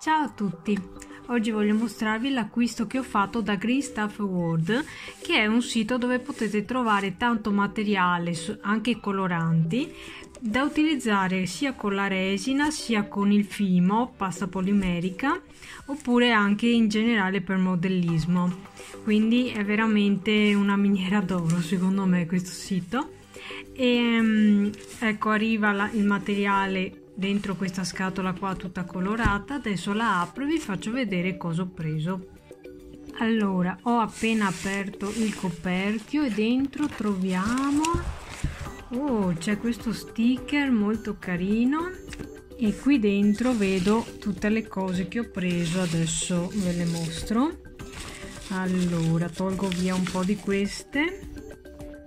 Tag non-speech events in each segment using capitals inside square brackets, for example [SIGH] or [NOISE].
Ciao a tutti! Oggi voglio mostrarvi l'acquisto che ho fatto da Green Stuff World, che è un sito dove potete trovare tanto materiale, anche coloranti, da utilizzare sia con la resina sia con il fimo, pasta polimerica, oppure anche in generale per modellismo. Quindi è veramente una miniera d'oro secondo me questo sito. E ehm, ecco arriva la, il materiale dentro questa scatola qua tutta colorata adesso la apro e vi faccio vedere cosa ho preso. Allora ho appena aperto il coperchio e dentro troviamo oh c'è questo sticker molto carino e qui dentro vedo tutte le cose che ho preso adesso ve le mostro. Allora tolgo via un po di queste.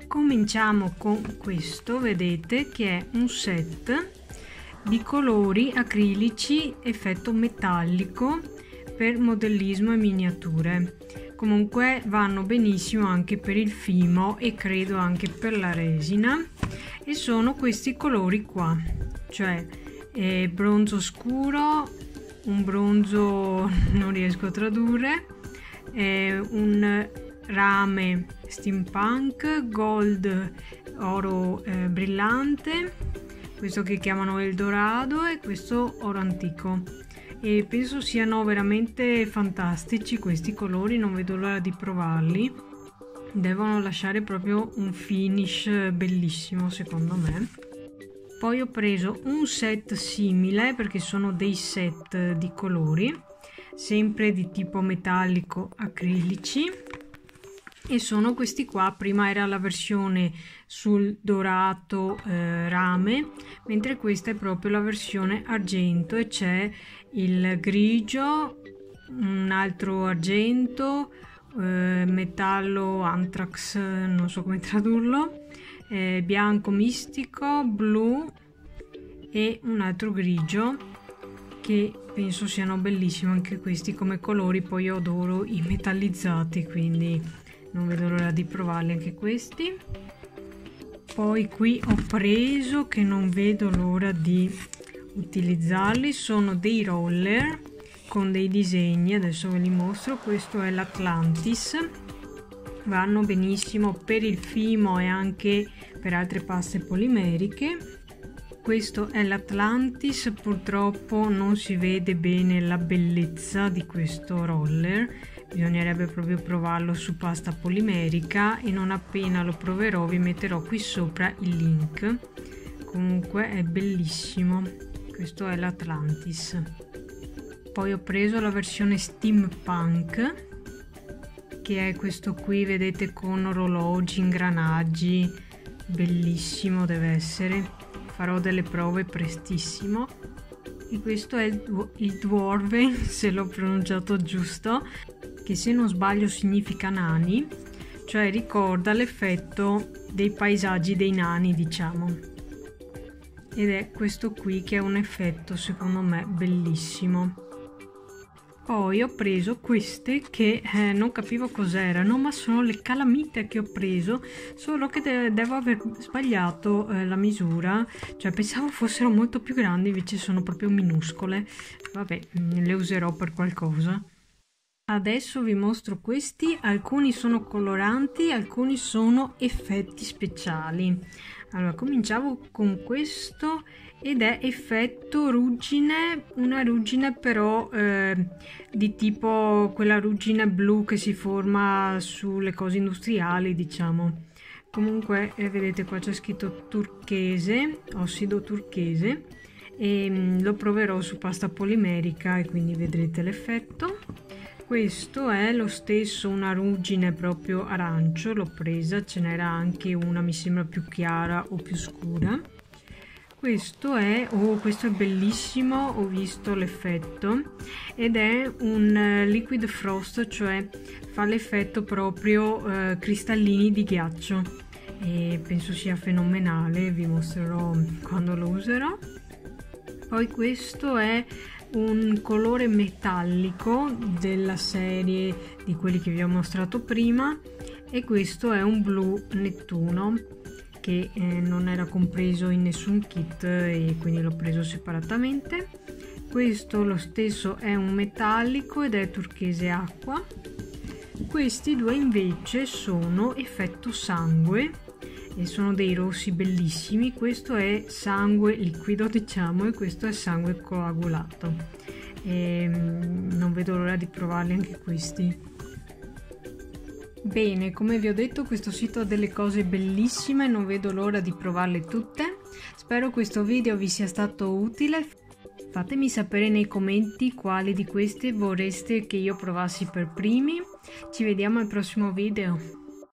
Cominciamo con questo vedete che è un set di colori acrilici effetto metallico per modellismo e miniature. Comunque vanno benissimo anche per il fimo e credo anche per la resina. E sono questi colori qua cioè eh, bronzo scuro un bronzo [LAUGHS] non riesco a tradurre eh, un rame steampunk gold oro eh, brillante questo che chiamano Eldorado e questo oro antico. E penso siano veramente fantastici questi colori non vedo l'ora di provarli. Devono lasciare proprio un finish bellissimo secondo me. Poi ho preso un set simile perché sono dei set di colori sempre di tipo metallico acrilici e sono questi qua prima era la versione sul dorato eh, rame mentre questa è proprio la versione argento e c'è il grigio un altro argento eh, metallo anthrax non so come tradurlo eh, bianco mistico blu e un altro grigio che penso siano bellissimi anche questi come colori poi io adoro i metallizzati quindi non vedo l'ora di provarli anche questi. Poi qui ho preso che non vedo l'ora di utilizzarli. Sono dei roller con dei disegni adesso ve li mostro. Questo è l'Atlantis. Vanno benissimo per il fimo e anche per altre paste polimeriche questo è l'Atlantis purtroppo non si vede bene la bellezza di questo roller. Bisognerebbe proprio provarlo su pasta polimerica e non appena lo proverò vi metterò qui sopra il link. Comunque è bellissimo. Questo è l'Atlantis. Poi ho preso la versione steampunk che è questo qui vedete con orologi ingranaggi. Bellissimo deve essere farò delle prove prestissimo e questo è il, Dwarven [LAUGHS] se l'ho pronunciato giusto che se non sbaglio significa nani, cioè ricorda l'effetto dei paesaggi dei nani, diciamo. Ed è questo qui che è un effetto secondo me bellissimo. Poi ho preso queste che eh, non capivo cos'erano, ma sono le calamite che ho preso, solo che de- devo aver sbagliato eh, la misura, cioè pensavo fossero molto più grandi, invece sono proprio minuscole. Vabbè, le userò per qualcosa. Adesso vi mostro questi, alcuni sono coloranti, alcuni sono effetti speciali. Allora, cominciamo con questo ed è effetto ruggine, una ruggine però eh, di tipo quella ruggine blu che si forma sulle cose industriali, diciamo. Comunque, eh, vedete qua c'è scritto turchese, ossido turchese e mh, mm, lo proverò su pasta polimerica e quindi vedrete l'effetto questo è lo stesso una ruggine proprio arancio l'ho presa ce n'era anche una mi sembra più chiara o più scura questo è oh questo è bellissimo ho visto l'effetto ed è un eh, liquid frost cioè fa l'effetto proprio eh, cristallini di ghiaccio. E penso sia fenomenale vi mostrerò quando lo userò. Poi questo è un colore metallico della serie di quelli che vi ho mostrato prima e questo è un blu Nettuno che eh, non era compreso in nessun kit e quindi l'ho preso separatamente. Questo lo stesso è un metallico ed è turchese acqua. Questi due invece sono effetto sangue e sono dei rossi bellissimi. Questo è sangue liquido [LAUGHS] diciamo e questo è sangue coagulato. E mm, non vedo l'ora di provarli anche questi Bene, come vi ho detto questo sito ha delle cose bellissime, non vedo l'ora di provarle tutte. Spero questo video vi sia stato utile. Fatemi sapere nei commenti quali di queste vorreste che io provassi per primi. Ci vediamo al prossimo video.